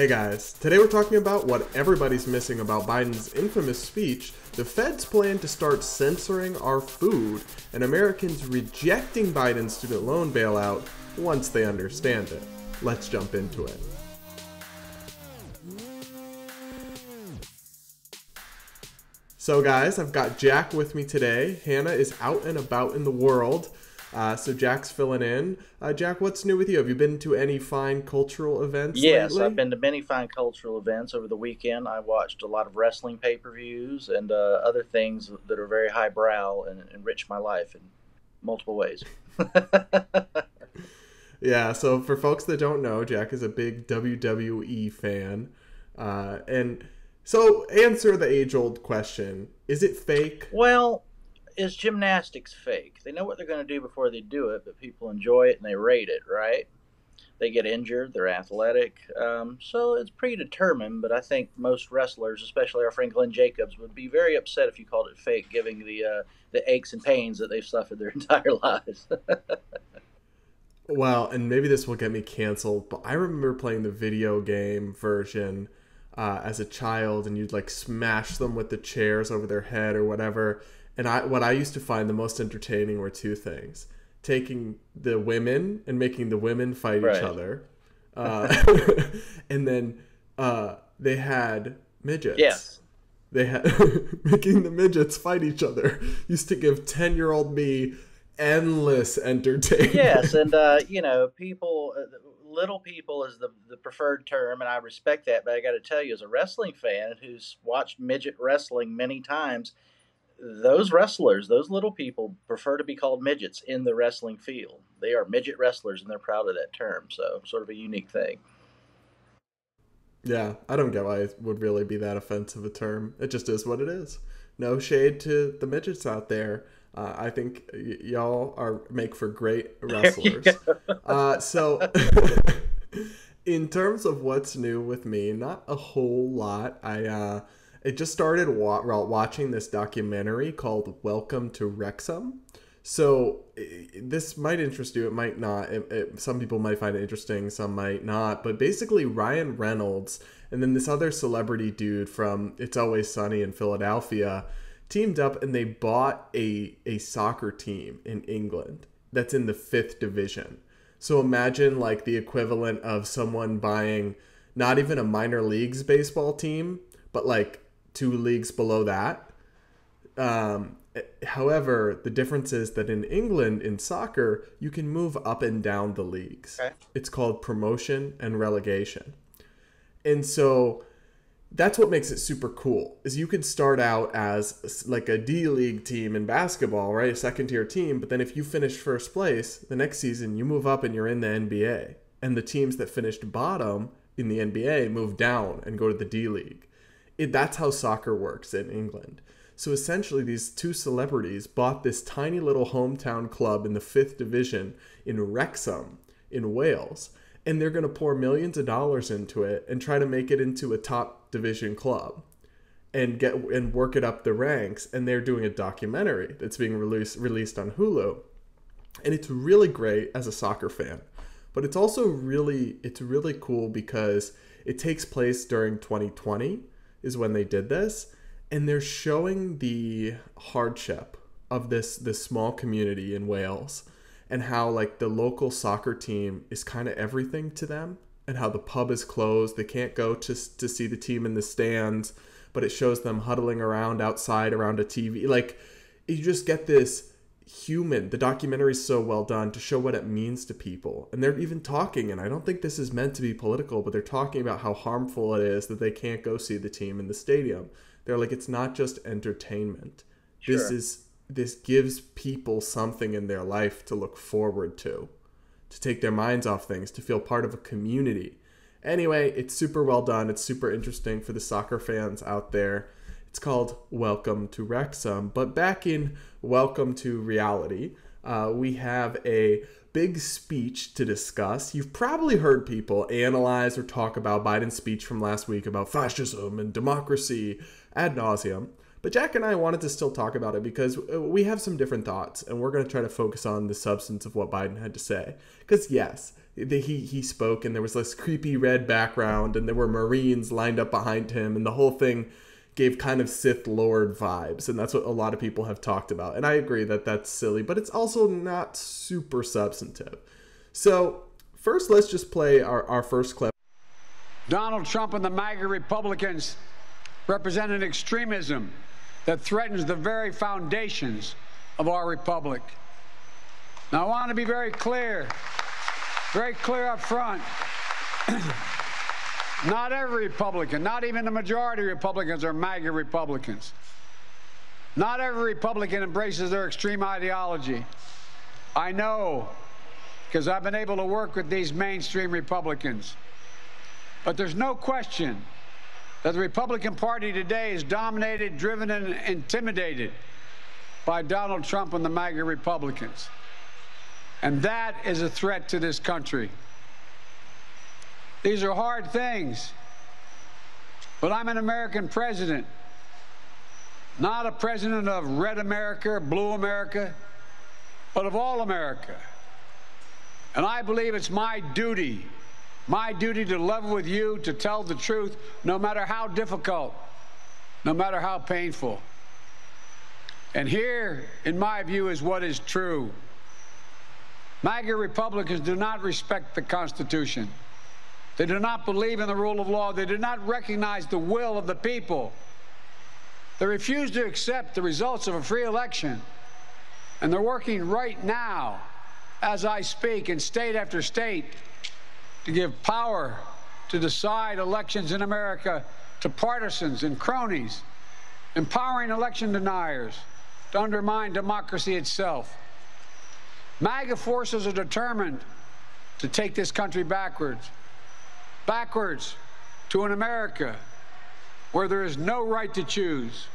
Hey guys, today we're talking about what everybody's missing about Biden's infamous speech, the Fed's plan to start censoring our food, and Americans rejecting Biden's student loan bailout once they understand it. Let's jump into it. So, guys, I've got Jack with me today. Hannah is out and about in the world. Uh, so Jack's filling in. Uh, Jack, what's new with you? Have you been to any fine cultural events? Yes, lately? I've been to many fine cultural events over the weekend. I watched a lot of wrestling pay per views and uh, other things that are very highbrow and enrich my life in multiple ways. yeah, so for folks that don't know, Jack is a big WWE fan. Uh, and so answer the age old question is it fake? Well, is gymnastics fake? They know what they're going to do before they do it, but people enjoy it and they rate it, right? They get injured, they're athletic, um, so it's predetermined. But I think most wrestlers, especially our friend Glenn Jacobs, would be very upset if you called it fake, given the uh, the aches and pains that they've suffered their entire lives. well, and maybe this will get me canceled, but I remember playing the video game version uh, as a child, and you'd like smash them with the chairs over their head or whatever and I what I used to find the most entertaining were two things: taking the women and making the women fight right. each other, uh, and then uh, they had midgets. Yes. They had making the midgets fight each other used to give ten year old me endless entertainment. Yes, and uh, you know, people, uh, little people is the the preferred term, and I respect that. But I got to tell you, as a wrestling fan who's watched midget wrestling many times, those wrestlers, those little people, prefer to be called midgets in the wrestling field. They are midget wrestlers, and they're proud of that term. So, sort of a unique thing. Yeah, I don't get why it would really be that offensive a term. It just is what it is. No shade to the midgets out there. Uh, I think y- y'all are make for great wrestlers. uh, so, in terms of what's new with me, not a whole lot. I uh, it just started wa- watching this documentary called Welcome to Wrexham. So this might interest you, it might not. It, it, some people might find it interesting, some might not. But basically, Ryan Reynolds and then this other celebrity dude from It's Always Sunny in Philadelphia teamed up and they bought a, a soccer team in England that's in the fifth division. So imagine like the equivalent of someone buying not even a minor leagues baseball team, but like two leagues below that. Um, however, the difference is that in England, in soccer, you can move up and down the leagues. Okay. It's called promotion and relegation. And so that's what makes it super cool is you could start out as like a D league team in basketball, right? A second tier team, but then if you finish first place, the next season you move up and you're in the NBA. And the teams that finished bottom in the NBA move down and go to the D league it, that's how soccer works in England. So essentially, these two celebrities bought this tiny little hometown club in the fifth division in Wrexham in Wales, and they're going to pour millions of dollars into it and try to make it into a top division club and get and work it up the ranks. And they're doing a documentary that's being released released on Hulu, and it's really great as a soccer fan, but it's also really it's really cool because it takes place during 2020 is when they did this and they're showing the hardship of this this small community in Wales and how like the local soccer team is kind of everything to them and how the pub is closed. They can't go to to see the team in the stands but it shows them huddling around outside around a TV like you just get this human. The documentary is so well done to show what it means to people. And they're even talking, and I don't think this is meant to be political, but they're talking about how harmful it is that they can't go see the team in the stadium. They're like, it's not just entertainment. Sure. This is this gives people something in their life to look forward to, to take their minds off things, to feel part of a community. Anyway, it's super well done. It's super interesting for the soccer fans out there. It's called Welcome to Wrexham. But back in Welcome to Reality, uh, we have a big speech to discuss. You've probably heard people analyze or talk about Biden's speech from last week about fascism and democracy ad nauseum. But Jack and I wanted to still talk about it because uh, we have some different thoughts, and we're going to try to focus on the substance of what Biden had to say. Because yes, the, he he spoke, and there was this creepy red background, and there were Marines lined up behind him, and the whole thing gave kind of Sith Lord vibes, and that's what a lot of people have talked about. And I agree that that's silly, but it's also not super substantive. So first, let's just play our, our first clip. Donald Trump and the MAGA Republicans represent an extremism that threatens the very foundations of our republic. Now, I want to be very clear, very clear up front. not every Republican, not even the majority of Republicans are MAGA Republicans. Not every Republican embraces their extreme ideology. I know because I've been able to work with these mainstream Republicans. But there's no question that the Republican Party today is dominated, driven, and intimidated by Donald Trump and the MAGA Republicans. And that is a threat to this country. These are hard things. But I'm an American president, not a president of red America, blue America, but of all America. And I believe it's my duty my duty to level with you, to tell the truth, no matter how difficult, no matter how painful. And here, in my view, is what is true. MAGA Republicans do not respect the Constitution. They do not believe in the rule of law. They do not recognize the will of the people. They refuse to accept the results of a free election. And they're working right now, as I speak, in state after state to give power to decide elections in America to partisans and cronies, empowering election deniers to undermine democracy itself. MAGA forces are determined to take this country backwards, backwards to an America where there is no right to choose,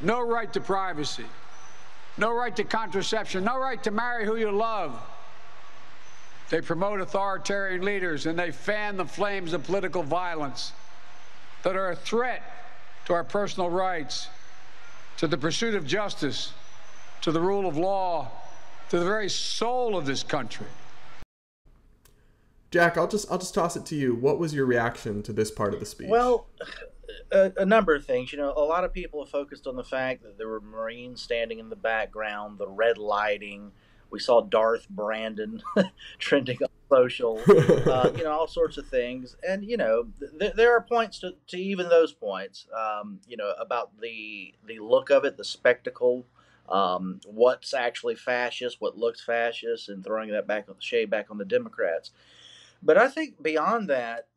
no right to privacy, no right to contraception, no right to marry who you love they promote authoritarian leaders and they fan the flames of political violence that are a threat to our personal rights, to the pursuit of justice, to the rule of law, to the very soul of this country. Jack, I'll just I'll just toss it to you. What was your reaction to this part of the speech? Well, a, a, number of things. You know, a lot of people have focused on the fact that there were Marines standing in the background, the red lighting, we saw Darth Brandon trending on social, uh, you know, all sorts of things. And, you know, th- there are points to, to even those points, um, you know, about the, the look of it, the spectacle, um, what's actually fascist, what looks fascist, and throwing that back on the shade back on the Democrats. But I think beyond that,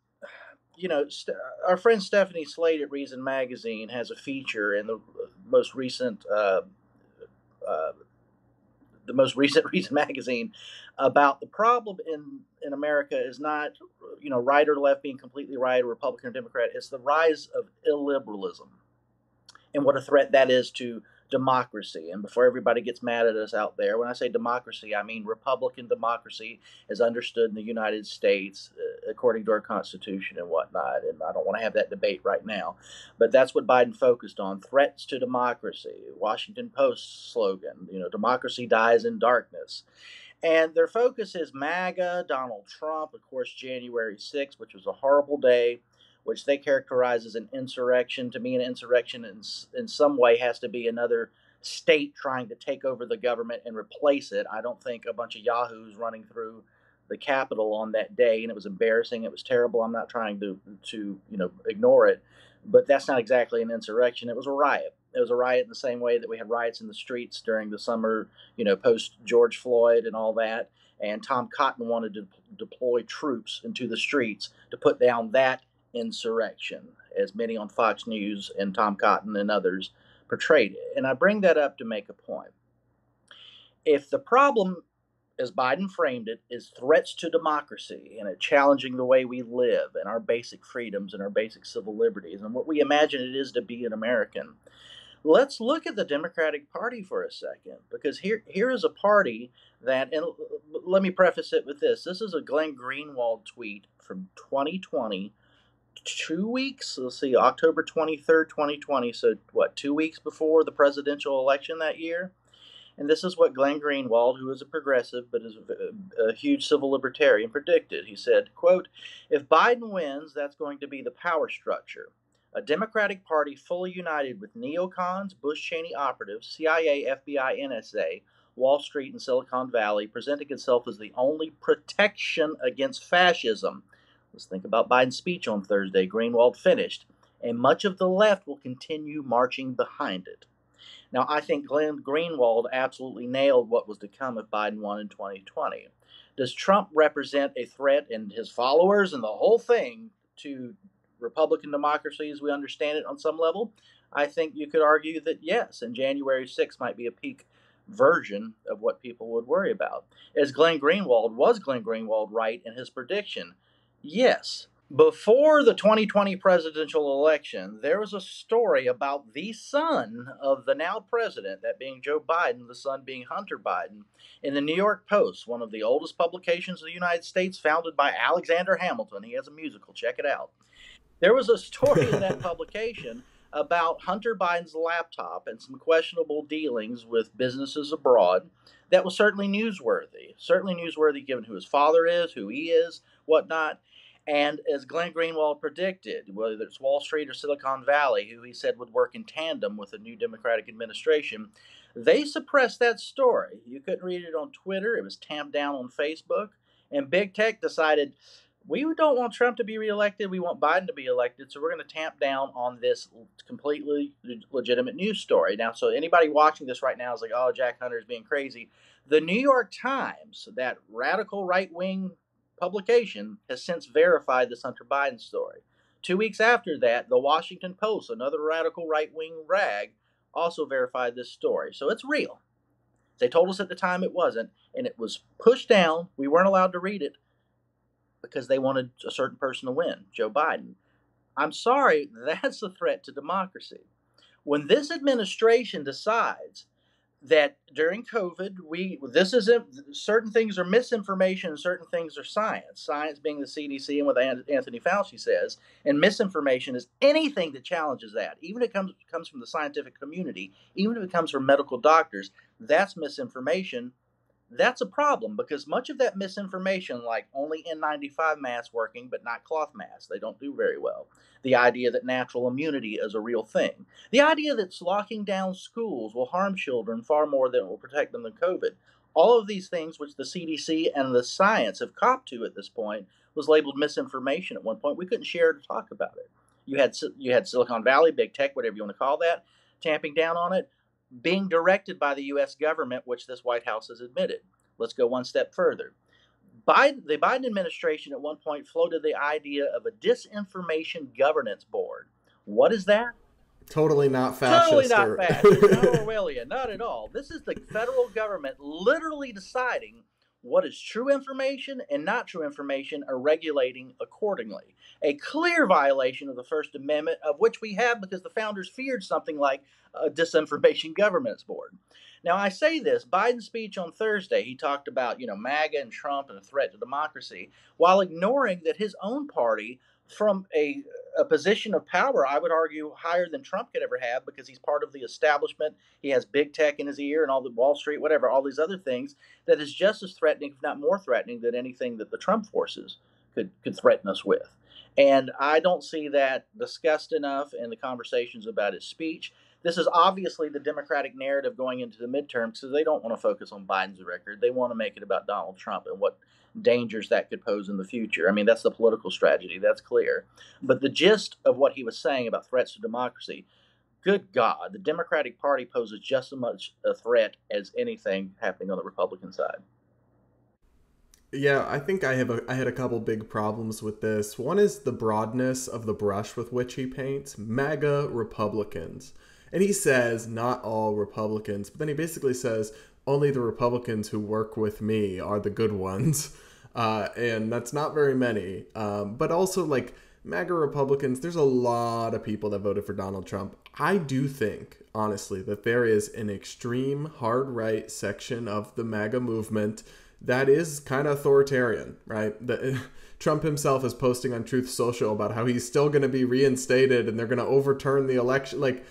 you know, st- our friend Stephanie Slade at Reason Magazine has a feature in the most recent uh, uh, the most recent Reason magazine about the problem in in America is not you know right or left being completely right or Republican or Democrat. It's the rise of illiberalism and what a threat that is to democracy. And before everybody gets mad at us out there, when I say democracy, I mean Republican democracy as understood in the United States uh, according to our Constitution and whatnot. And I don't want to have that debate right now. But that's what Biden focused on threats to democracy. Washington Post slogan, you know, democracy dies in darkness. And their focus is MAGA, Donald Trump, of course, January 6th, which was a horrible day which they characterize as an insurrection. To me, an insurrection in, in some way has to be another state trying to take over the government and replace it. I don't think a bunch of yahoos running through the Capitol on that day, and it was embarrassing. It was terrible. I'm not trying to to you know ignore it, but that's not exactly an insurrection. It was a riot. It was a riot in the same way that we had riots in the streets during the summer, you know, post George Floyd and all that. And Tom Cotton wanted to deploy troops into the streets to put down that insurrection, as many on Fox News and Tom Cotton and others portrayed it. And I bring that up to make a point. If the problem, as Biden framed it, is threats to democracy and it challenging the way we live and our basic freedoms and our basic civil liberties and what we imagine it is to be an American, let's look at the Democratic Party for a second because here here is a party that and let me preface it with this. This is a Glenn Greenwald tweet from 2020 two weeks. Let's see, October 23rd, 2020. So, what, two weeks before the presidential election that year? And this is what Glenn Greenwald, who is a progressive but is a, a huge civil libertarian, predicted. He said, quote, if Biden wins, that's going to be the power structure. A Democratic Party fully united with neocons, Bush Cheney operatives, CIA, FBI, NSA, Wall Street, and Silicon Valley, presenting itself as the only protection against fascism. Let's think about Biden's speech on Thursday. Greenwald finished, and much of the left will continue marching behind it. Now, I think Glenn Greenwald absolutely nailed what was to come if Biden won in 2020. Does Trump represent a threat and his followers and the whole thing to Republican democracy as we understand it on some level? I think you could argue that yes, and January 6th might be a peak version of what people would worry about. As Glenn Greenwald, was Glenn Greenwald right in his prediction? Yes, before the 2020 presidential election, there was a story about the son of the now president, that being Joe Biden, the son being Hunter Biden, in the New York Post, one of the oldest publications of the United States, founded by Alexander Hamilton. He has a musical, check it out. There was a story in that publication about Hunter Biden's laptop and some questionable dealings with businesses abroad that was certainly newsworthy. Certainly newsworthy given who his father is, who he is, whatnot. And as Glenn Greenwald predicted, whether it's Wall Street or Silicon Valley, who he said would work in tandem with a new Democratic administration, they suppressed that story. You couldn't read it on Twitter, it was tamped down on Facebook. And big tech decided we don't want Trump to be reelected. We want Biden to be elected. So we're going to tamp down on this completely legitimate news story. Now, so anybody watching this right now is like, oh, Jack Hunter is being crazy. The New York Times, that radical right wing publication has since verified this Hunter Biden story. Two weeks after that, the Washington Post, another radical right wing rag, also verified this story. So it's real. They told us at the time it wasn't, and it was pushed down. We weren't allowed to read it because they wanted a certain person to win, Joe Biden. I'm sorry, that's a threat to democracy. When this administration decides that during COVID, we this is a, certain things are misinformation and certain things are science. Science being the CDC and what Anthony Fauci says, and misinformation is anything that challenges that. Even if it comes comes from the scientific community, even if it comes from medical doctors, that's misinformation that's a problem because much of that misinformation, like only N95 masks working but not cloth masks, they don't do very well. The idea that natural immunity is a real thing. The idea that locking down schools will harm children far more than it will protect them than COVID. All of these things, which the CDC and the science have copped to at this point, was labeled misinformation at one point. We couldn't share to talk about it. You had you had Silicon Valley, big tech, whatever you want to call that, tamping down on it being directed by the U.S. government, which this White House has admitted. Let's go one step further. Biden, the Biden administration at one point floated the idea of a disinformation governance board. What is that? Totally not fascist. Totally not or... fascist. not Orwellian. Not at all. This is the federal government literally deciding what is true information and not true information are regulating accordingly. A clear violation of the First Amendment, of which we have because the founders feared something like a disinformation governance board. Now, I say this Biden's speech on Thursday, he talked about, you know, MAGA and Trump and the threat to democracy, while ignoring that his own party, from a, a position of power, I would argue higher than Trump could ever have because he's part of the establishment. He has big tech in his ear and all the Wall Street, whatever, all these other things that is just as threatening, if not more threatening, than anything that the Trump forces could, could threaten us with. And I don't see that discussed enough in the conversations about his speech. This is obviously the Democratic narrative going into the midterms because they don't want to focus on Biden's record. They want to make it about Donald Trump and what dangers that could pose in the future. I mean, that's the political strategy, that's clear. But the gist of what he was saying about threats to democracy, good God, the Democratic Party poses just as much a threat as anything happening on the Republican side. Yeah, I think I have a I had a couple big problems with this. One is the broadness of the brush with which he paints MAGA Republicans. And he says, not all Republicans, but then he basically says, only the Republicans who work with me are the good ones. Uh, and that's not very many. Um, but also, like, MAGA Republicans, there's a lot of people that voted for Donald Trump. I do think, honestly, that there is an extreme hard right section of the MAGA movement that is kind of authoritarian, right? The, Trump himself is posting on Truth Social about how he's still going to be reinstated and they're going to overturn the election. Like,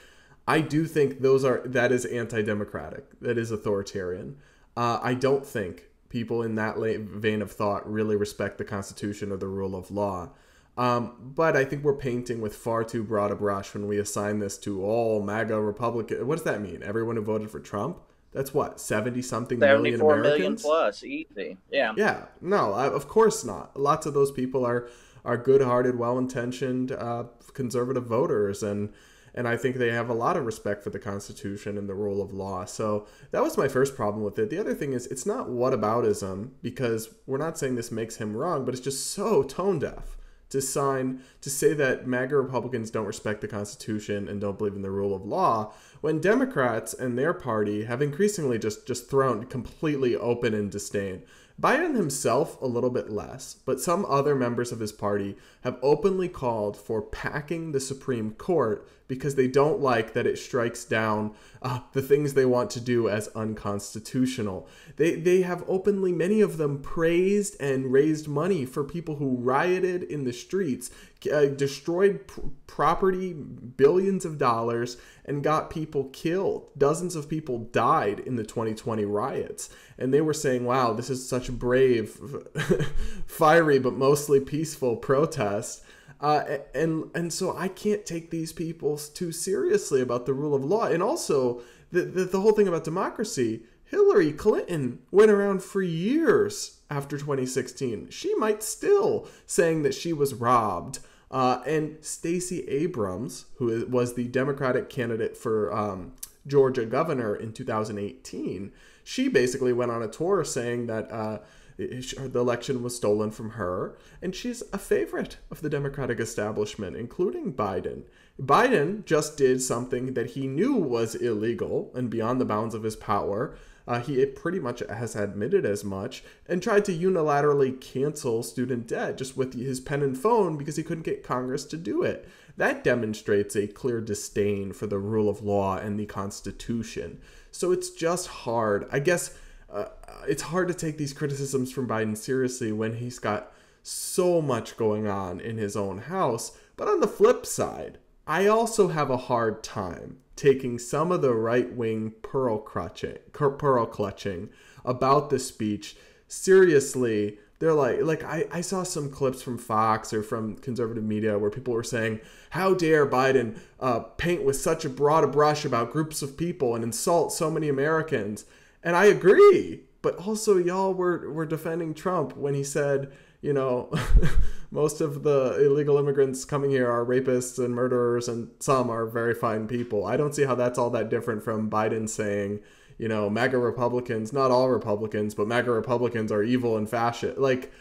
I do think those are that is anti-democratic. That is authoritarian. Uh, I don't think people in that vein of thought really respect the Constitution or the rule of law. Um, but I think we're painting with far too broad a brush when we assign this to all MAGA Republican. What does that mean? Everyone who voted for Trump? That's what seventy something million Americans. million plus, easy. Yeah. Yeah. No, of course not. Lots of those people are are good-hearted, well-intentioned uh, conservative voters, and and I think they have a lot of respect for the Constitution and the rule of law. So that was my first problem with it. The other thing is, it's not whataboutism because we're not saying this makes him wrong, but it's just so tone deaf to sign to say that MAGA Republicans don't respect the Constitution and don't believe in the rule of law when Democrats and their party have increasingly just just thrown completely open in disdain. Biden himself a little bit less, but some other members of his party have openly called for packing the Supreme Court because they don't like that it strikes down uh, the things they want to do as unconstitutional. They, they have openly, many of them, praised and raised money for people who rioted in the streets, uh, destroyed pr- property, billions of dollars, and got people killed. Dozens of people died in the 2020 riots. And they were saying, wow, this is such brave, fiery, but mostly peaceful protest. Uh, and and so I can't take these people too seriously about the rule of law. And also the, the, the whole thing about democracy. Hillary Clinton went around for years after 2016. She might still saying that she was robbed. Uh, and Stacey Abrams, who was the Democratic candidate for um, Georgia governor in 2018, she basically went on a tour saying that uh, the election was stolen from her, and she's a favorite of the Democratic establishment, including Biden. Biden just did something that he knew was illegal and beyond the bounds of his power. Uh, he pretty much has admitted as much and tried to unilaterally cancel student debt just with his pen and phone because he couldn't get Congress to do it. That demonstrates a clear disdain for the rule of law and the Constitution. So it's just hard. I guess uh, it's hard to take these criticisms from Biden seriously when he's got so much going on in his own house. But on the flip side, I also have a hard time taking some of the right wing pearl clutching, pearl clutching about the speech seriously. They're like, like I, I saw some clips from Fox or from conservative media where people were saying, "How dare Biden uh, paint with such a broad a brush about groups of people and insult so many Americans?" And I agree, but also y'all were were defending Trump when he said, you know, most of the illegal immigrants coming here are rapists and murderers and some are very fine people. I don't see how that's all that different from Biden saying, you know, MAGA Republicans, not all Republicans, but MAGA Republicans are evil and fascist. Like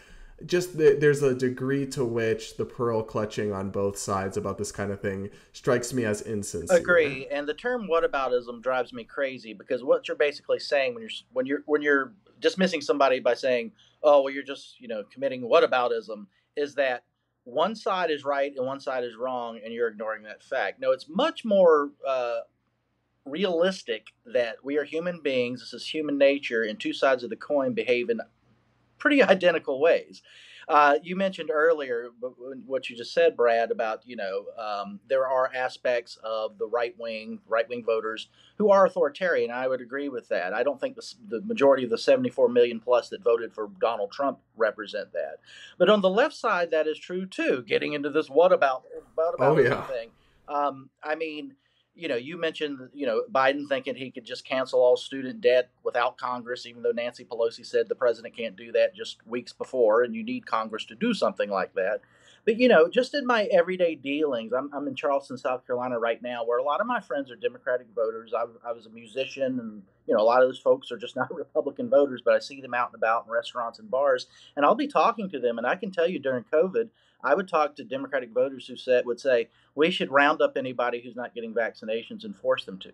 just the, there's a degree to which the pearl clutching on both sides about this kind of thing strikes me as insincere. Agree, and the term "whataboutism" drives me crazy because what you're basically saying when you're when you're when you're dismissing somebody by saying, "Oh, well, you're just you know committing whataboutism," is that one side is right and one side is wrong, and you're ignoring that fact. No, it's much more. Uh, realistic that we are human beings this is human nature and two sides of the coin behave in pretty identical ways. Uh, you mentioned earlier what you just said, Brad, about you know um, there are aspects of the right wing, right wing voters who are authoritarian. I would agree with that. I don't think the, the majority of the 74 million plus that voted for Donald Trump represent that. But on the left side, that is true too. Getting into this what about what about oh, yeah. thing. Um, I mean, you know, you mentioned, you know, Biden thinking he could just cancel all student debt without Congress, even though Nancy Pelosi said the president can't do that just weeks before, and you need Congress to do something like that. But, you know, just in my everyday dealings, I'm, I'm in Charleston, South Carolina right now, where a lot of my friends are Democratic voters. I, I was a musician, and, you know, a lot of those folks are just not Republican voters, but I see them out and about in restaurants and bars, and I'll be talking to them. And I can tell you during COVID, I would talk to Democratic voters who said would say we should round up anybody who's not getting vaccinations and force them to.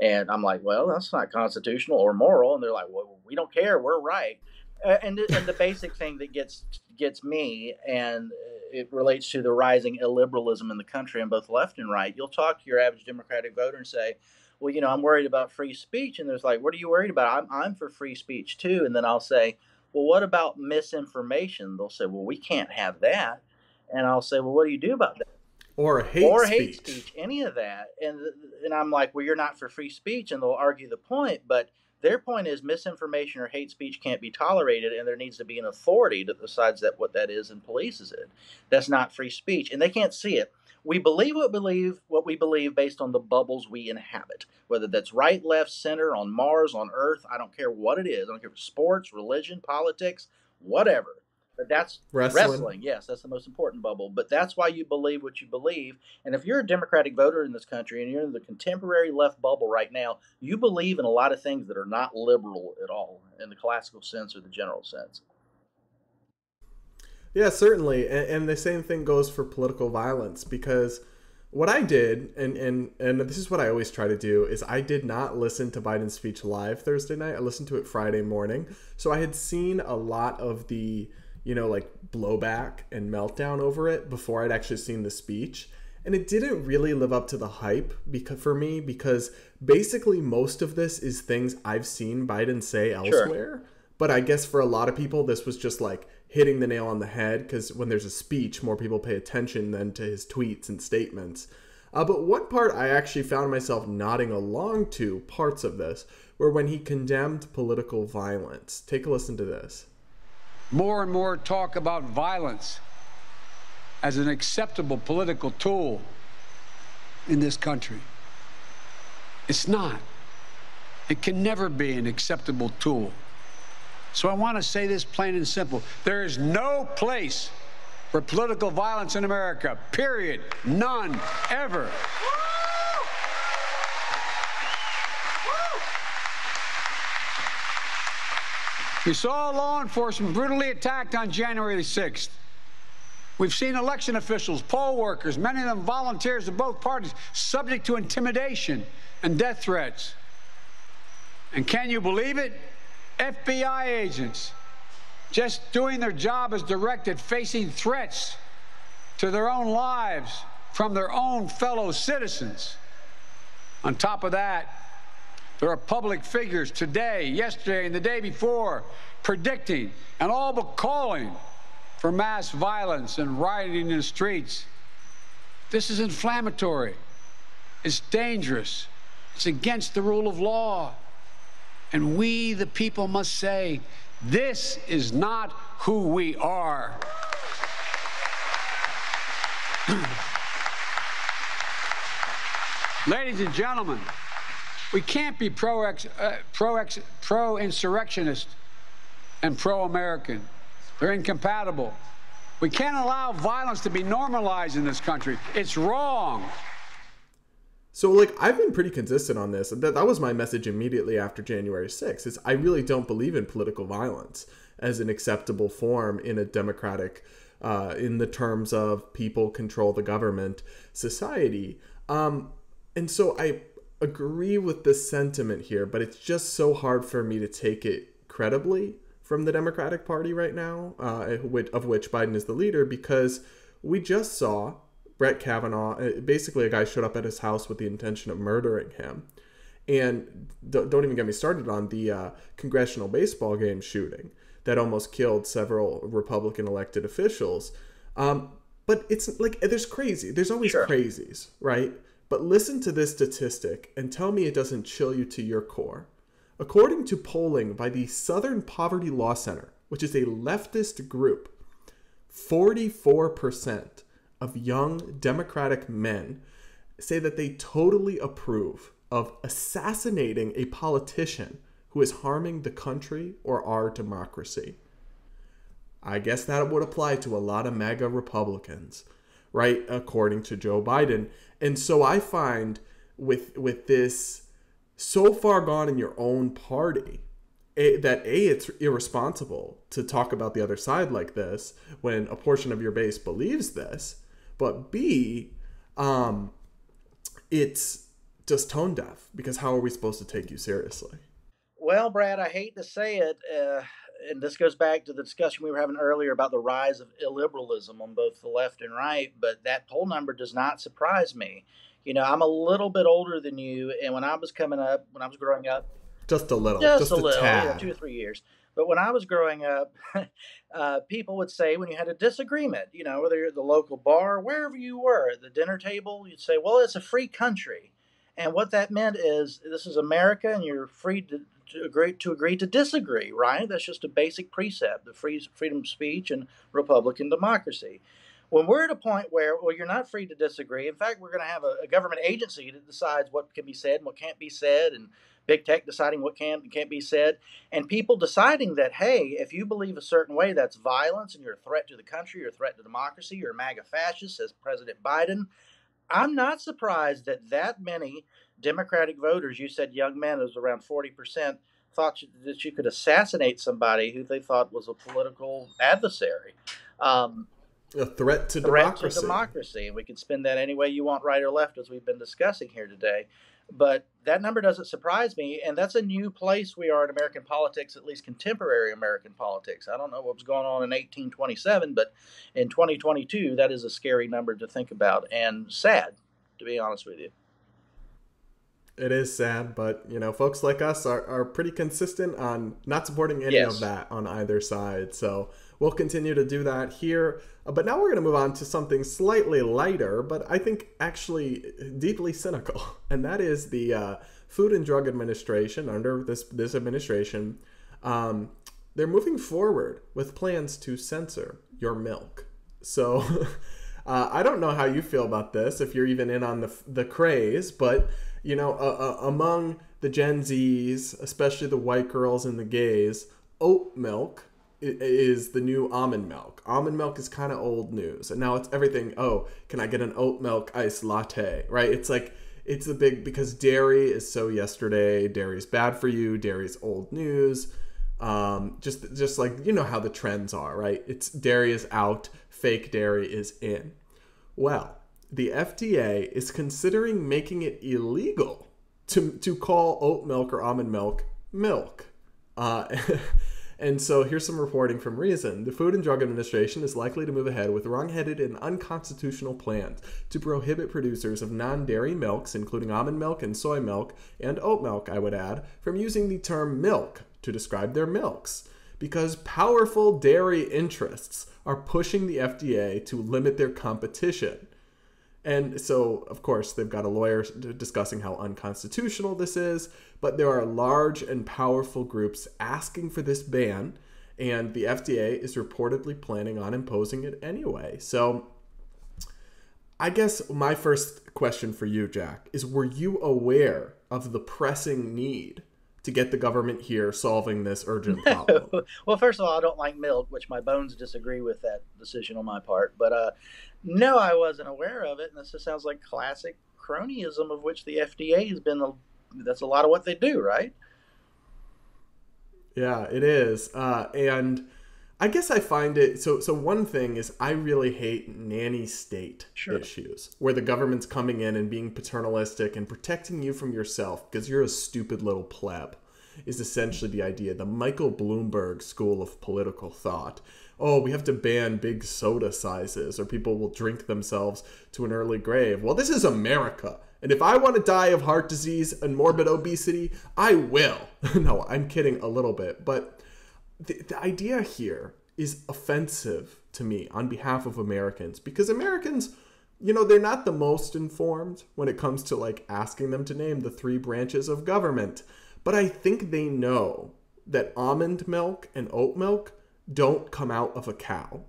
And I'm like, well, that's not constitutional or moral. And they're like, well, we don't care. We're right. And, and the basic thing that gets gets me, and it relates to the rising illiberalism in the country on both left and right. You'll talk to your average Democratic voter and say, well, you know, I'm worried about free speech. And there's like, what are you worried about? I'm, I'm for free speech too. And then I'll say, well, what about misinformation? They'll say, well, we can't have that. And I'll say, well, what do you do about that? Or hate or speech. hate speech, any of that. And and I'm like, well, you're not for free speech, and they'll argue the point, but their point is misinformation or hate speech can't be tolerated, and there needs to be an authority that decides that what that is and polices it. That's not free speech, and they can't see it. We believe what believe what we believe based on the bubbles we inhabit, whether that's right, left, center, on Mars, on Earth. I don't care what it is. I don't care if it's sports, religion, politics, whatever. But that's Wrestling. wrestling. Yes, that's the most important bubble. But that's why you believe what you believe. And if you're a Democratic voter in this country and you're in the contemporary left bubble right now, you believe in a lot of things that are not liberal at all in the classical sense or the general sense. Yeah, certainly. And, and the same thing goes for political violence because what I did, and, and, and this is what I always try to do, is I did not listen to Biden's speech live Thursday night. I listened to it Friday morning. So I had seen a lot of the, you know, like blowback and meltdown over it before I'd actually seen the speech. And it didn't really live up to the hype because for me because basically most of this is things I've seen Biden say elsewhere. But I guess for a lot of people this was just like hitting the nail on the head because when there's a speech, more people pay attention than to his tweets and statements. Uh, but one part I actually found myself nodding along to parts of this were when he condemned political violence. Take a listen to this. More and more talk about violence as an acceptable political tool in this country. It's not. It can never be an acceptable tool. So I want to say this plain and simple. There is no place for political violence in America, period. None, ever. We saw law enforcement brutally attacked on January 6th. We've seen election officials, poll workers, many of them volunteers of both parties, subject to intimidation and death threats. And can you believe it? FBI agents just doing their job as directed, facing threats to their own lives from their own fellow citizens. On top of that, there are public figures today, yesterday, and the day before predicting and all but calling for mass violence and rioting in the streets. This is inflammatory. It's dangerous. It's against the rule of law. And we, the people, must say, this is not who we are. Ladies and gentlemen, we can't be pro uh, pro pro insurrectionist and pro American. They're incompatible. We can't allow violence to be normalized in this country. It's wrong. So like I've been pretty consistent on this. That that was my message immediately after January 6th. Is I really don't believe in political violence as an acceptable form in a democratic uh, in the terms of people control the government society. Um, and so I agree with the sentiment here, but it's just so hard for me to take it credibly from the Democratic Party right now, uh, of which Biden is the leader, because we just saw Brett Kavanaugh, uh, basically a guy showed up at his house with the intention of murdering him. And don't even get me started on the uh, congressional baseball game shooting that almost killed several Republican elected officials. Um, but it's like there's crazy. There's always Sure. crazies, right? But listen to this statistic and tell me it doesn't chill you to your core. According to polling by the Southern Poverty Law Center, which is a leftist group, 44% of young Democratic men say that they totally approve of assassinating a politician who is harming the country or our democracy. I guess that would apply to a lot of mega Republicans, right? According to Joe Biden. And so I find with with this so far gone in your own party a, that a it's irresponsible to talk about the other side like this when a portion of your base believes this, but b um it's just tone deaf because how are we supposed to take you seriously? Well, Brad, I hate to say it, uh, and this goes back to the discussion we were having earlier about the rise of illiberalism on both the left and right, but that poll number does not surprise me. You know, I'm a little bit older than you, and when I was coming up, when I was growing up, Just a little, just, just, a little, tad. two or three years. But when I was growing up, uh, people would say when you had a disagreement, you know, whether you're at the local bar, wherever you were, at the dinner table, you'd say, well, it's a free country. And what that meant is this is America and you're free to, to agree to agree to disagree, right? That's just a basic precept of free, freedom of speech and Republican democracy. When we're at a point where, well, you're not free to disagree. In fact, we're going to have a, a government agency that decides what can be said and what can't be said, and big tech deciding what can and can't be said, and people deciding that, hey, if you believe a certain way, that's violence and you're a threat to the country, you're a threat to democracy, you're a MAGA fascist, says President Biden. I'm not surprised that that many Democratic voters, you said young men, it was around 40%, thought that you could assassinate somebody who they thought was a political adversary. Um, a threat to threat democracy. to democracy. And we can spin that any way you want, right or left, as we've been discussing here today. But that number doesn't surprise me, and that's a new place we are in American politics, at least contemporary American politics. I don't know what was going on in 1827, but in 2022, that is a scary number to think about and sad, to be honest with you. It is sad, but you know, folks like us are, are pretty consistent on not supporting any Yes. of that on either side. So we'll continue to do that here. Uh, But now we're going to move on to something slightly lighter, but I think actually deeply cynical, and that is the uh, Food and Drug Administration. Under this this administration, um, they're moving forward with plans to censor your milk. So. Uh, I don't know how you feel about this, if you're even in on the the craze, but you know, uh, uh, among the Gen Zs, especially the white girls and the gays, oat milk is the new almond milk. Almond milk is kind of old news, and now it's everything. Oh, can I get an oat milk iced latte? Right? It's like it's a big because dairy is so yesterday. Dairy's bad for you. Dairy's old news. Um, just just like you know how the trends are, right? It's dairy is out, fake dairy is in. Well, the FDA is considering making it illegal to to call oat milk or almond milk milk. Uh, and so here's some reporting from Reason. The Food and Drug Administration is likely to move ahead with wrong-headed and unconstitutional plans to prohibit producers of non-dairy milks, including almond milk and soy milk and oat milk, I would add, from using the term milk to describe their milks because powerful dairy interests are pushing the FDA to limit their competition. And so, of course, they've got a lawyer discussing how unconstitutional this is, but there are large and powerful groups asking for this ban, and the FDA is reportedly planning on imposing it anyway. So, I guess my first question for you, Jack, is were you aware of the pressing need to get the government here solving this urgent problem? well, first of all, I don't like milk, which my bones disagree with that decision on my part. But uh, no, I wasn't aware of it, and this just sounds like classic cronyism of which the FDA has been. A, that's a lot of what they do, right? Yeah, it is. Uh, and I guess I find it so. So one thing is, I really hate nanny state Sure. issues where the government's coming in and being paternalistic and protecting you from yourself because you're a stupid little pleb. Is essentially the idea. The Michael Bloomberg school of political thought. Oh, we have to ban big soda sizes, or people will drink themselves to an early grave. Well, this is America. And if I want to die of heart disease and morbid obesity, I will. no, I'm kidding a little bit. But the, the idea here is offensive to me on behalf of Americans because Americans, you know, they're not the most informed when it comes to like asking them to name the three branches of government. But I think they know that almond milk and oat milk don't come out of a cow.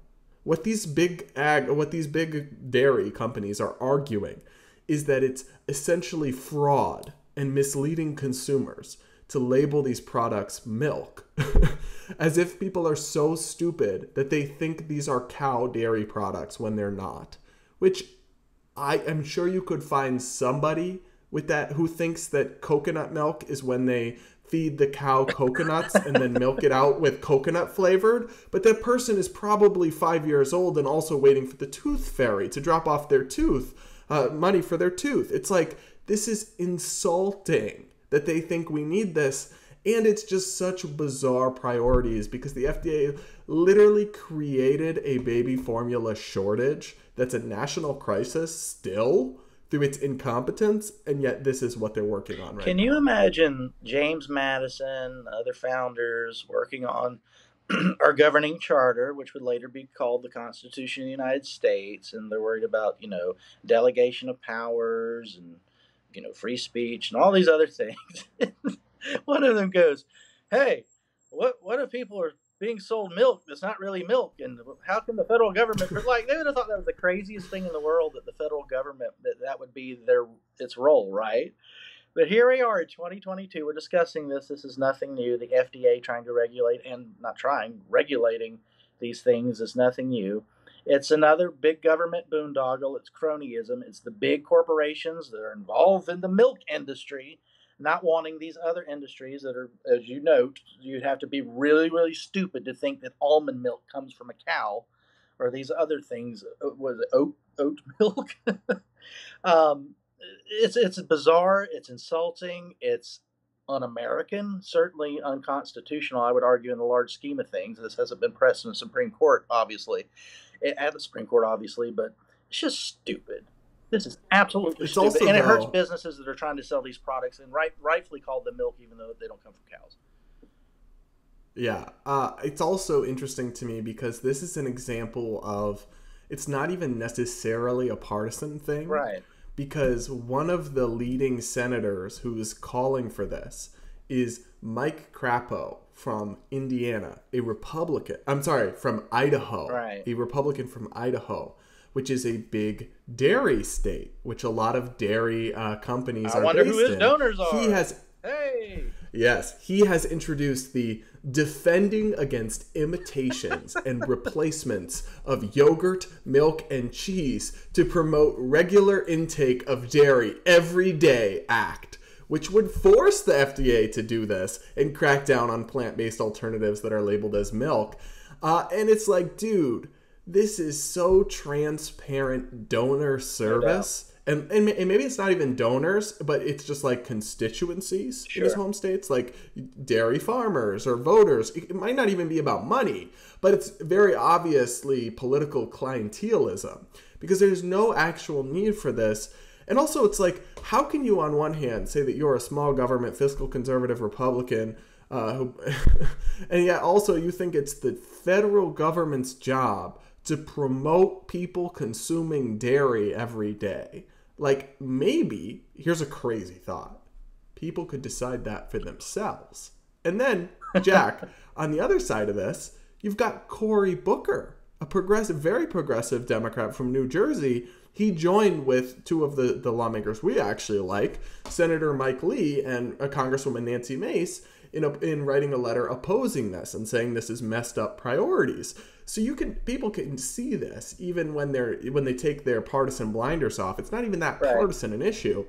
What these big ag what these big dairy companies are arguing is that it's essentially fraud and misleading consumers to label these products milk. As if people are so stupid that they think these are cow dairy products when they're not. Which I am sure you could find somebody with that who thinks that coconut milk is when they feed the cow coconuts and then milk it out with coconut flavored. But that person is probably five years old and also waiting for the tooth fairy to drop off their tooth, uh, money for their tooth. It's like, this is insulting that they think we need this. And it's just such bizarre priorities because the FDA literally created a baby formula shortage that's a national crisis still through its incompetence, and yet this is what they're working on right Can now. you imagine James Madison, other founders working on our governing charter, which would later be called the Constitution of the United States, and they're worried about, you know, delegation of powers and, you know, free speech and all these other things. One of them goes, Hey, what what if people are being sold milk that's not really milk and how can the federal government like they would have thought that was the craziest thing in the world that the federal government that that would be their its role right but here we are in 2022 we're discussing this. This is nothing new. The fda trying to regulate and not trying regulating these things is nothing new. It's another big government boondoggle. It's cronyism. It's the big corporations that are involved in the milk industry not wanting these other industries that are, as you note, you'd have to be really, really stupid to think that almond milk comes from a cow, or these other things. uh, Was it oat oat milk? um, it's it's bizarre. It's insulting. It's un-American. Certainly unconstitutional. I would argue in the large scheme of things. This hasn't been pressed in the Supreme Court, obviously, at the Supreme Court, obviously, but it's just stupid. This is absolutely It's stupid, also, and it hurts though- businesses that are trying to sell these products and right, rightfully call them milk, even though they don't come from cows. Yeah, uh, it's also interesting to me because this is an example of it's not even necessarily a partisan thing, Right. Because one of the leading senators who's calling for this is Mike Crapo from Indiana, a Republican. I'm sorry, from Idaho, Right. A Republican from Idaho, which is a big dairy state, which a lot of dairy uh, companies I are wonder who his in. donors are. He has Hey. Yes, he has introduced the defending against imitations and replacements of yogurt, milk, and cheese to promote regular intake of dairy every day act, which would force the FDA to do this and crack down on plant based alternatives that are labeled as milk. Uh, and it's like, dude, this is so transparent donor service. And, and, and maybe it's not even donors, but it's just like constituencies in his home states, like dairy farmers or voters. It it might not even be about money, but it's very obviously political clientelism because there's no actual need for this. And also, it's like, how can you, on one hand, say that you're a small government, fiscal conservative Republican, uh, who, and yet also you think it's the federal government's job to promote people consuming dairy every day? Like, maybe, here's a crazy thought people could decide that for themselves. And then, Jack, on the other side of this, you've got Cory Booker, a progressive, very progressive Democrat from New Jersey. He joined with two of the, the lawmakers we actually like, Senator Mike Lee and uh, Congresswoman Nancy Mace, in, a, in writing a letter opposing this and saying this is messed up priorities. So you can people can see this even when they're when they take their partisan blinders off. It's not even that Right. partisan an issue.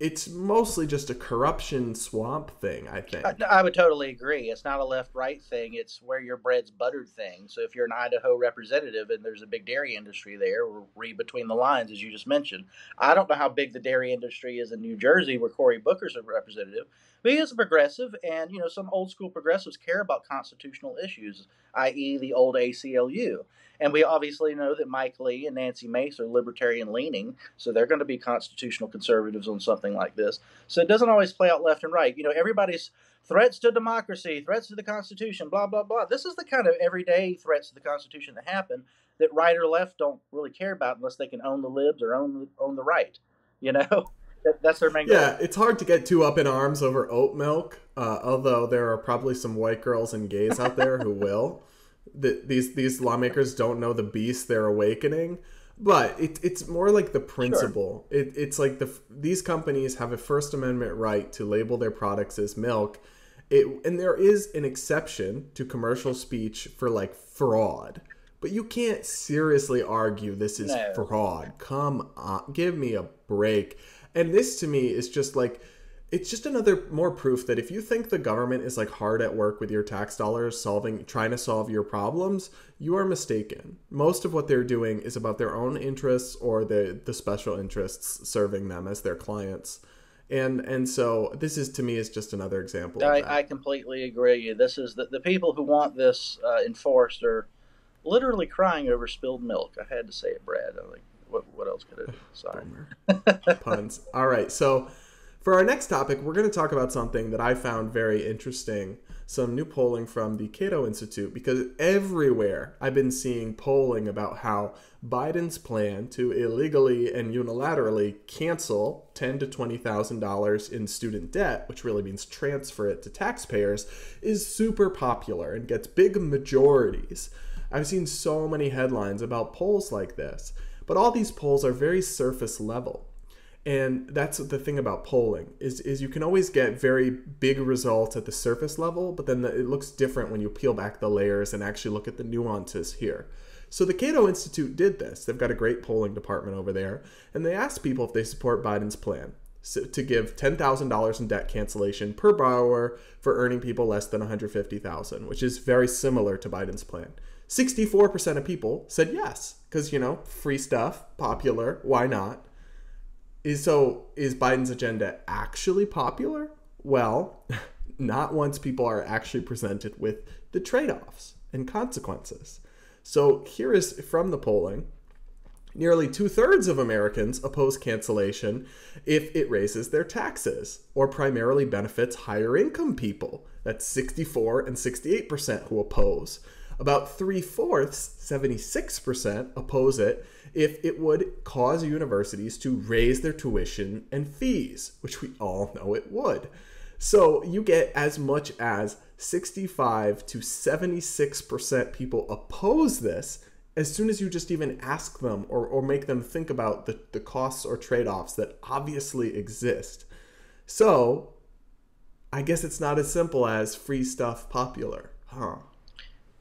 It's mostly just a corruption swamp thing, I think. I, I would totally agree. It's not a left right thing. It's where your bread's buttered thing. So if you're an Idaho representative and there's a big dairy industry there, read between the lines, as you just mentioned. I don't know how big the dairy industry is in New Jersey, where Cory Booker's a representative, but he is a progressive, and you know some old school progressives care about constitutional issues, i.e., the old ACLU. And we obviously know that Mike Lee and Nancy Mace are libertarian leaning, so they're going to be constitutional conservatives on something like this. So it doesn't always play out left and right. You know, everybody's threats to democracy, threats to the Constitution, blah, blah, blah. This is the kind of everyday threats to the Constitution that happen that right or left don't really care about unless they can own the libs or own the, own the right. You know, that, that's their main goal. Yeah, it's hard to get too up in arms over oat milk, uh, although there are probably some white girls and gays out there who will. The, these these lawmakers don't know the beast they're awakening, but it, it's more like the principle. It, it's like the these companies have a First Amendment right to label their products as milk. It, and there is an exception to commercial speech for like fraud, but you can't seriously argue this is No. fraud. Come on, give me a break. And this to me is just like it's just another more proof that if you think the government is like hard at work with your tax dollars solving trying to solve your problems, you are mistaken. Most of what they're doing is about their own interests or the the special interests serving them as their clients. And and so this is to me is just another example of that. I, I completely agree. This is the, the people who want this uh, enforced are literally crying over spilled milk. I had to say it, Brad. I'm like, what, what else could it do? Sorry. Puns. All right. So for our next topic, we're going to talk about something that I found very interesting. Some new polling from the Cato Institute, because everywhere I've been seeing polling about how Biden's plan to illegally and unilaterally cancel ten to twenty thousand dollars in student debt, which really means transfer it to taxpayers, is super popular and gets big majorities. I've seen so many headlines about polls like this, but all these polls are very surface level. And that's the thing about polling is, is you can always get very big results at the surface level, but then the, it looks different when you peel back the layers and actually look at the nuances here. So the Cato Institute did this. They've got a great polling department over there, and they asked people if they support Biden's plan to give $10,000 in debt cancellation per borrower for earning people less than 150,000, which is very similar to Biden's plan. 64% of people said yes, because you know, free stuff, popular, why not? Is so is Biden's agenda actually popular? Well, not once people are actually presented with the trade-offs and consequences. So here is from the polling. Nearly two thirds of Americans oppose cancellation if it raises their taxes or primarily benefits higher income people. That's 64 and 68% who oppose. About three fourths, 76%, oppose it if it would cause universities to raise their tuition and fees, which we all know it would. So you get as much as 65 to 76% people oppose this as soon as you just even ask them or, or make them think about the, the costs or trade offs that obviously exist. So I guess it's not as simple as free stuff popular, huh?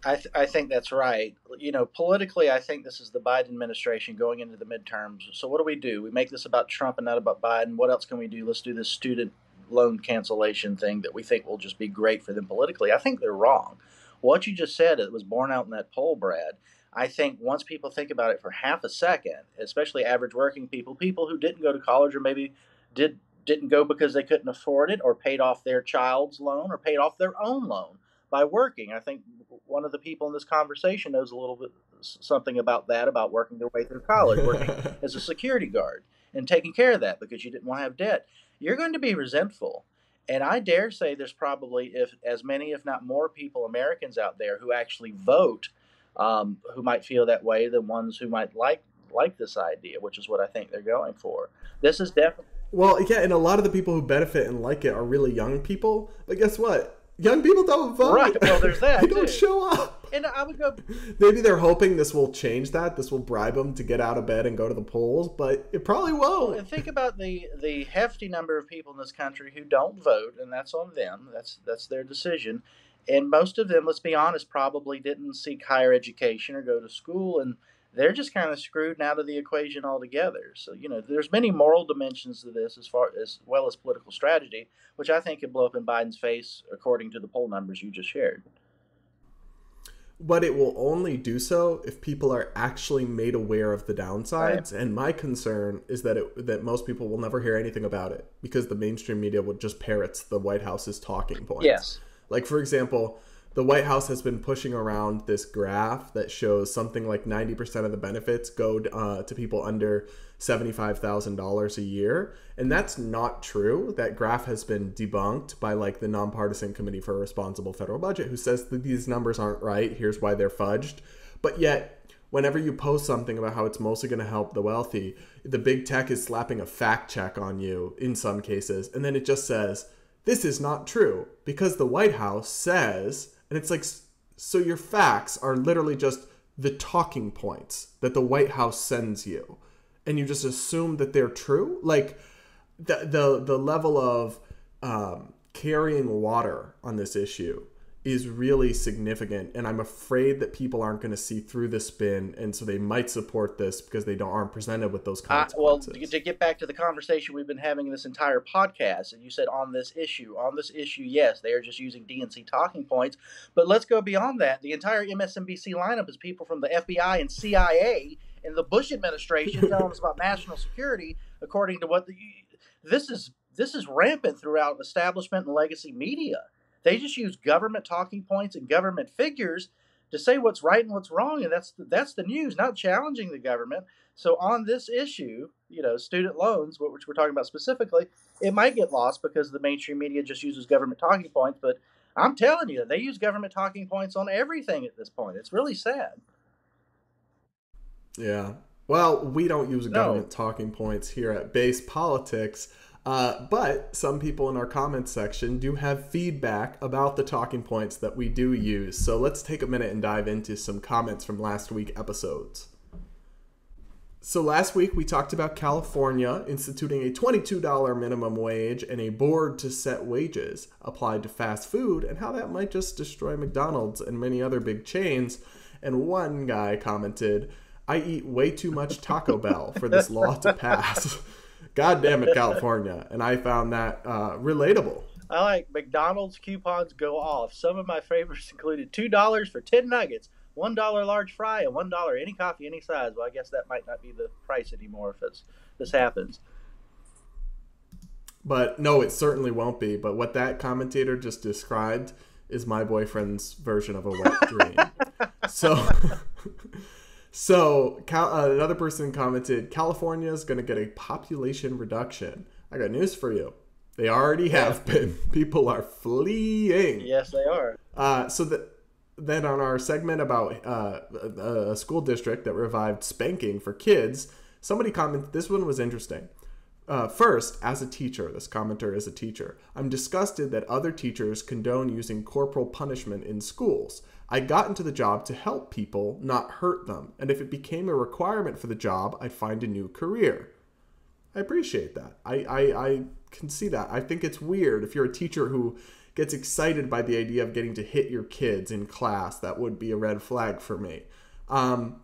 I, th- I think that's right. You know, politically, I think this is the Biden administration going into the midterms. So, what do we do? We make this about Trump and not about Biden. What else can we do? Let's do this student loan cancellation thing that we think will just be great for them politically. I think they're wrong. What you just said, it was borne out in that poll, Brad. I think once people think about it for half a second, especially average working people, people who didn't go to college or maybe did didn't go because they couldn't afford it or paid off their child's loan or paid off their own loan by working. I think one of the people in this conversation knows a little bit something about that, about working their way through college, working as a security guard and taking care of that because you didn't want to have debt. You're going to be resentful. And I dare say there's probably if as many, if not more, people, Americans out there who actually vote, um, who might feel that way, than ones who might like like this idea, which is what I think they're going for. This is definitely well, yeah, and a lot of the people who benefit and like it are really young people. But guess what? Young people don't vote. Right. Well, there's that. they don't show up. And I would go. Maybe they're hoping this will change that. This will bribe them to get out of bed and go to the polls, but it probably won't. And think about the the hefty number of people in this country who don't vote, and that's on them. That's that's their decision. And most of them, let's be honest, probably didn't seek higher education or go to school, and they're just kind of screwed out of the equation altogether. So you know, there's many moral dimensions to this as far as well as political strategy, which I think could blow up in Biden's face, according to the poll numbers you just shared. But it will only do so if people are actually made aware of the downsides. Right. And my concern is that it, that most people will never hear anything about it because the mainstream media would just parrots the White House's talking points. Yes. Like for example, the White House has been pushing around this graph that shows something like 90% of the benefits go uh, to people under $75,000 a year. And that's not true. That graph has been debunked by like the nonpartisan committee for a responsible federal budget who says that these numbers aren't right. Here's why they're fudged. But yet, whenever you post something about how it's mostly going to help the wealthy, the big tech is slapping a fact check on you in some cases. And then it just says, this is not true because the White House says and it's like, so your facts are literally just the talking points that the White House sends you. And you just assume that they're true. Like the the the level of um, carrying water on this issue is really significant and i'm afraid that people aren't going to see through the spin and so they might support this because they don't aren't presented with those consequences. uh, well to get back to the conversation we've been having this entire podcast and you said on this issue on this issue yes they are just using dnc talking points but let's go beyond that. The entire msnbc lineup is people from the fbi and cia and the bush administration telling us about national security according to what the this is this is rampant throughout establishment and legacy media they just use government talking points and government figures to say what's right and what's wrong, and that's the, that's the news, not challenging the government. So on this issue, you know, student loans, which we're talking about specifically, it might get lost because the mainstream media just uses government talking points. But I'm telling you, they use government talking points on everything at this point. It's really sad. Yeah. Well, we don't use government no. talking points here at Based Politics. Uh, but some people in our comments section do have feedback about the talking points that we do use. So let's take a minute and dive into some comments from last week episodes. So last week we talked about California instituting a $22 minimum wage and a board to set wages applied to fast food and how that might just destroy McDonald's and many other big chains. And one guy commented, I eat way too much Taco Bell for this law to pass. God damn it, California. And I found that uh, relatable. I like McDonald's coupons go off. Some of my favorites included $2 for 10 nuggets, $1 large fry, and $1 any coffee, any size. Well, I guess that might not be the price anymore if it's, this happens. But no, it certainly won't be. But what that commentator just described is my boyfriend's version of a wet dream. so. So Cal- uh, another person commented, California is going to get a population reduction. I got news for you. They already have been. People are fleeing. Yes, they are. Uh, so that then on our segment about uh, a school district that revived spanking for kids, somebody commented. This one was interesting. Uh, first, as a teacher, this commenter is a teacher. I'm disgusted that other teachers condone using corporal punishment in schools. I got into the job to help people, not hurt them. And if it became a requirement for the job, I'd find a new career. I appreciate that. I, I, I can see that. I think it's weird if you're a teacher who gets excited by the idea of getting to hit your kids in class. That would be a red flag for me. Um,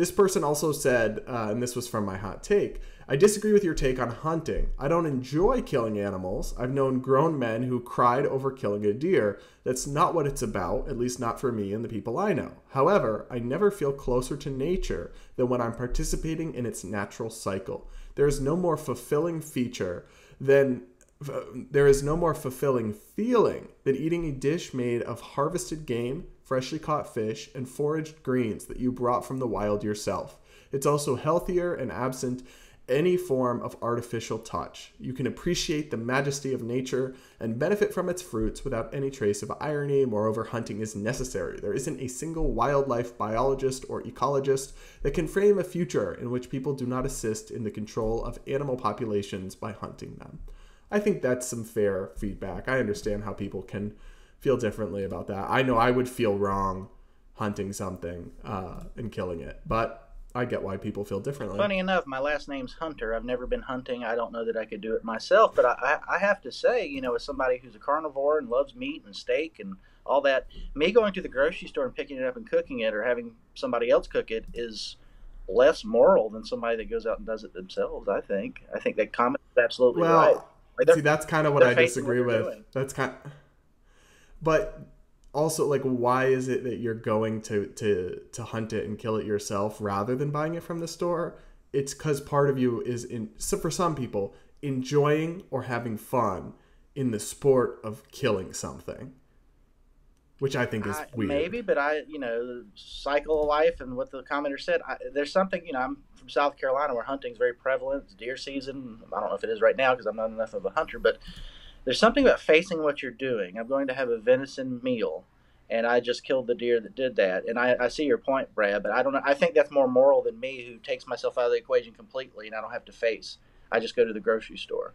this person also said, uh, and this was from my hot take I disagree with your take on hunting. I don't enjoy killing animals. I've known grown men who cried over killing a deer. That's not what it's about, at least not for me and the people I know. However, I never feel closer to nature than when I'm participating in its natural cycle. There is no more fulfilling feature than there is no more fulfilling feeling than eating a dish made of harvested game, freshly caught fish, and foraged greens that you brought from the wild yourself. It's also healthier and absent any form of artificial touch. You can appreciate the majesty of nature and benefit from its fruits without any trace of irony. Moreover, hunting is necessary. There isn't a single wildlife biologist or ecologist that can frame a future in which people do not assist in the control of animal populations by hunting them. I think that's some fair feedback. I understand how people can feel differently about that. I know I would feel wrong hunting something uh, and killing it, but I get why people feel differently. Funny enough, my last name's Hunter. I've never been hunting. I don't know that I could do it myself, but I, I, I have to say, you know, as somebody who's a carnivore and loves meat and steak and all that, me going to the grocery store and picking it up and cooking it or having somebody else cook it is less moral than somebody that goes out and does it themselves. I think. I think that comment is absolutely well, right. Like see, that's kind of what I disagree what with. Doing. That's kind. Of, but also like why is it that you're going to to to hunt it and kill it yourself rather than buying it from the store? It's because part of you is in so for some people enjoying or having fun in the sport of killing something which i think is I, weird. maybe but i you know cycle of life and what the commenter said I, there's something you know i'm from south carolina where hunting is very prevalent it's deer season. I don't know if it is right now because i'm not enough of a hunter but there's something about facing what you're doing. I'm going to have a venison meal, and I just killed the deer that did that. And I, I see your point, Brad, but I don't know. I think that's more moral than me, who takes myself out of the equation completely, and I don't have to face. I just go to the grocery store.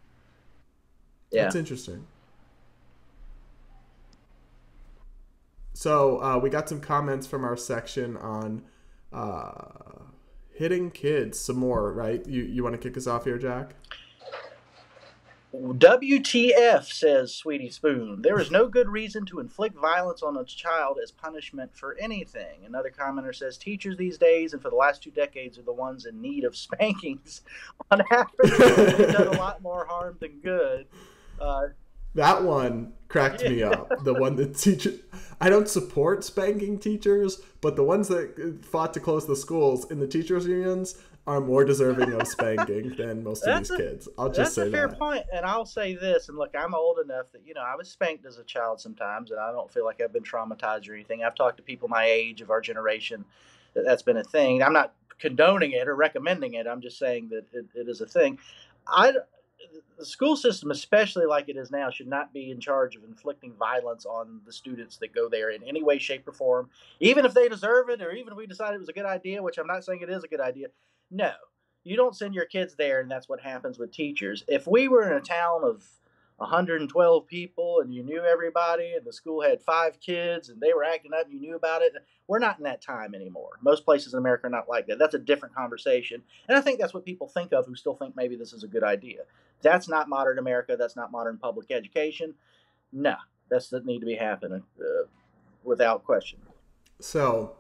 Yeah, that's interesting. So uh, we got some comments from our section on uh, hitting kids some more, right? You you want to kick us off here, Jack? WTF, says Sweetie Spoon. There is no good reason to inflict violence on a child as punishment for anything. Another commenter says teachers these days and for the last two decades are the ones in need of spankings. On average, they've done a lot more harm than good. Uh, that one cracked me up. The one that teaches. I don't support spanking teachers, but the ones that fought to close the schools in the teachers' unions, are more deserving of spanking than most of That's these a- kids. I'll just say that. That's a fair point, and I'll say this. And look, I'm old enough that you know I was spanked as a child sometimes, and I don't feel like I've been traumatized or anything. I've talked to people my age of our generation that that's been a thing. I'm not condoning it or recommending it. I'm just saying that it, it is a thing. I the school system, especially like it is now, should not be in charge of inflicting violence on the students that go there in any way, shape, or form, even if they deserve it, or even if we decide it was a good idea, which I'm not saying it is a good idea. No, you don't send your kids there, and that's what happens with teachers. If we were in a town of 112 people and you knew everybody, and the school had five kids and they were acting up and you knew about it, we're not in that time anymore. Most places in America are not like that. That's a different conversation. And I think that's what people think of who still think maybe this is a good idea. That's not modern America. That's not modern public education. No, that's that need to be happening uh, without question. So,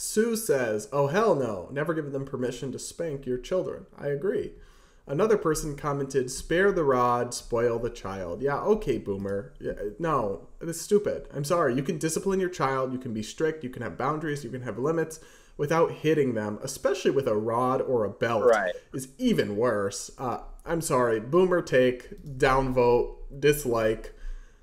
Sue says, "Oh hell no! Never give them permission to spank your children." I agree. Another person commented, "Spare the rod, spoil the child." Yeah, okay, boomer. Yeah, no, it's stupid. I'm sorry. You can discipline your child. You can be strict. You can have boundaries. You can have limits without hitting them, especially with a rod or a belt. Right. Is even worse. Uh, I'm sorry. Boomer take, downvote, dislike.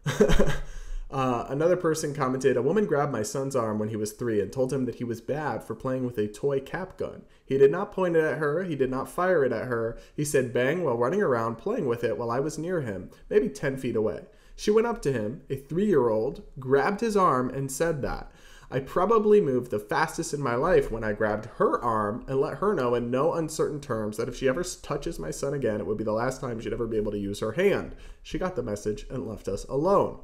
Uh, another person commented, A woman grabbed my son's arm when he was three and told him that he was bad for playing with a toy cap gun. He did not point it at her, he did not fire it at her. He said bang while running around playing with it while I was near him, maybe 10 feet away. She went up to him, a three year old, grabbed his arm, and said that. I probably moved the fastest in my life when I grabbed her arm and let her know in no uncertain terms that if she ever touches my son again, it would be the last time she'd ever be able to use her hand. She got the message and left us alone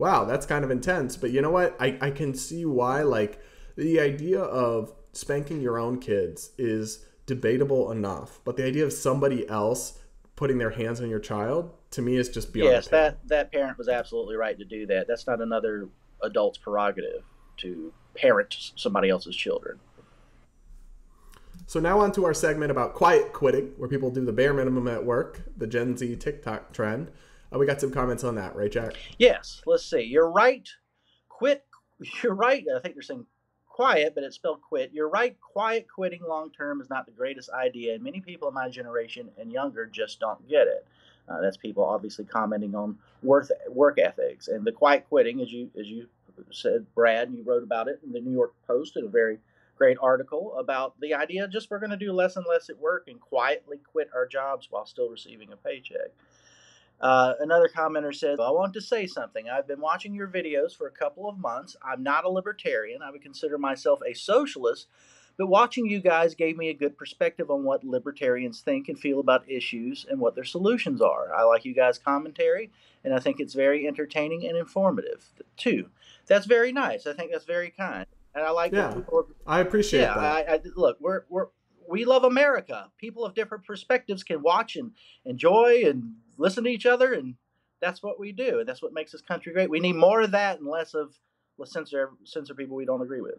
wow, that's kind of intense. But you know what? I, I can see why, like, the idea of spanking your own kids is debatable enough. But the idea of somebody else putting their hands on your child, to me, is just beyond. Yes, that, that parent was absolutely right to do that. That's not another adult's prerogative to parent somebody else's children. So now on to our segment about quiet quitting, where people do the bare minimum at work, the Gen Z TikTok trend. Uh, we got some comments on that, right, Jack? Yes, let's see. You're right. Quit. You're right. I think they're saying quiet, but it's spelled quit. You're right. Quiet quitting long term is not the greatest idea, and many people in my generation and younger just don't get it. Uh, that's people obviously commenting on work work ethics and the quiet quitting, as you as you said, Brad, and you wrote about it in the New York Post in a very great article about the idea just we're going to do less and less at work and quietly quit our jobs while still receiving a paycheck. Uh, another commenter says, I want to say something. I've been watching your videos for a couple of months. I'm not a libertarian. I would consider myself a socialist, but watching you guys gave me a good perspective on what libertarians think and feel about issues and what their solutions are. I like you guys' commentary, and I think it's very entertaining and informative, too. That's very nice. I think that's very kind. And I like Yeah, that people are I appreciate yeah, that. I, I, look, we're we're we love America. People of different perspectives can watch and enjoy and listen to each other, and that's what we do. That's what makes this country great. We need more of that and less of let's censor censor people we don't agree with.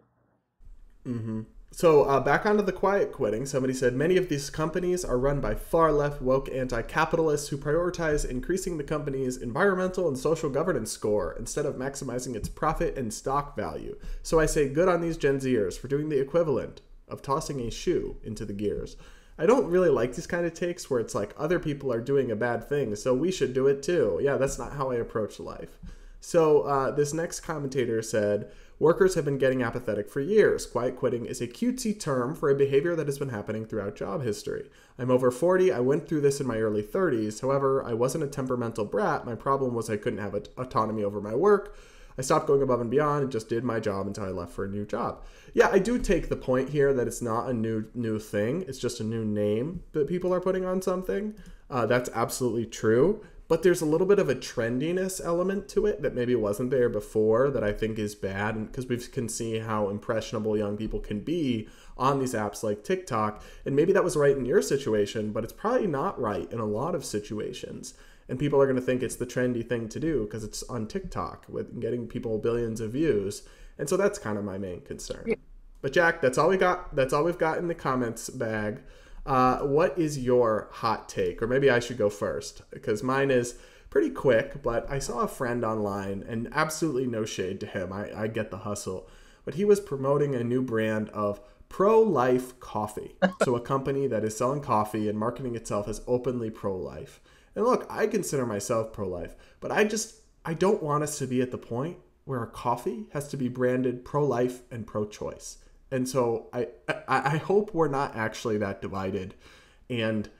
hmm So uh, back onto the quiet quitting. Somebody said many of these companies are run by far left woke anti-capitalists who prioritize increasing the company's environmental and social governance score instead of maximizing its profit and stock value. So I say good on these Gen Zers for doing the equivalent of tossing a shoe into the gears. I don't really like these kind of takes where it's like other people are doing a bad thing, so we should do it too. Yeah, that's not how I approach life. So uh, this next commentator said, Workers have been getting apathetic for years. Quiet quitting is a cutesy term for a behavior that has been happening throughout job history. I'm over 40. I went through this in my early 30s. However, I wasn't a temperamental brat. My problem was I couldn't have autonomy over my work. I stopped going above and beyond and just did my job until I left for a new job. Yeah, I do take the point here that it's not a new new thing. It's just a new name that people are putting on something. Uh, that's absolutely true. But there's a little bit of a trendiness element to it that maybe wasn't there before that I think is bad because we can see how impressionable young people can be on these apps like TikTok. And maybe that was right in your situation, but it's probably not right in a lot of situations and people are going to think it's the trendy thing to do because it's on TikTok with getting people billions of views. And so that's kind of my main concern. But Jack, that's all we got. That's all we've got in the comments bag. Uh, what is your hot take? Or maybe I should go first because mine is pretty quick. But I saw a friend online, and absolutely no shade to him. I, I get the hustle, but he was promoting a new brand of Pro Life Coffee. so, a company that is selling coffee and marketing itself as openly pro life. And look, I consider myself pro life, but I just, I don't want us to be at the point where our coffee has to be branded pro life and pro choice. And so I, I, I hope we're not actually that divided. And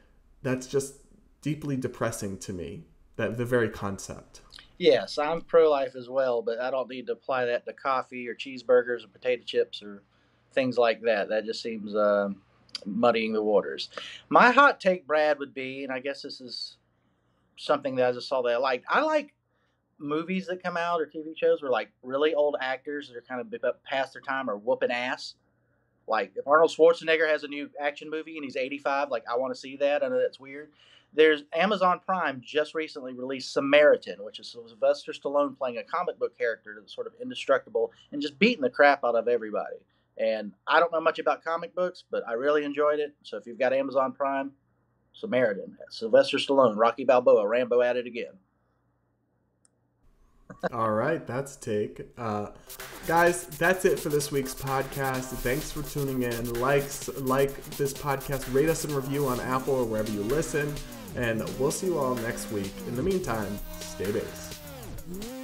that's just deeply depressing to me, that the very concept. Yes, I'm pro life as well, but I don't need to apply that to coffee or cheeseburgers or potato chips or things like that. That just seems uh, muddying the waters. My hot take, Brad, would be, and I guess this is something that I just saw that I liked. I like movies that come out or TV shows where like really old actors that are kind of past their time are whooping ass. Like if Arnold Schwarzenegger has a new action movie and he's 85, like I want to see that. I know that's weird. There's Amazon Prime just recently released Samaritan, which is Sylvester Stallone playing a comic book character that's sort of indestructible and just beating the crap out of everybody. And I don't know much about comic books, but I really enjoyed it. So if you've got Amazon Prime, Samaritan, Sylvester Stallone, Rocky Balboa, Rambo at it again. All right, that's take. Uh, guys, that's it for this week's podcast. Thanks for tuning in. Likes, like this podcast, rate us and review on Apple or wherever you listen. And we'll see you all next week. In the meantime, stay base.